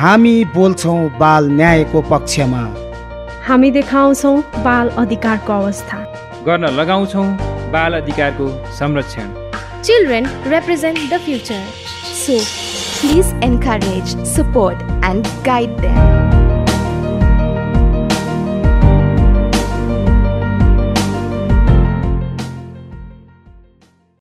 हामी बोल्छौँ बाल न्यायको पक्षमा। हामी देखाउँछौँ बाल अधिकारको अवस्था। गर्न लगाउँछौँ बाल अधिकारको संरक्षण। Children represent the future so please encourage support and guide them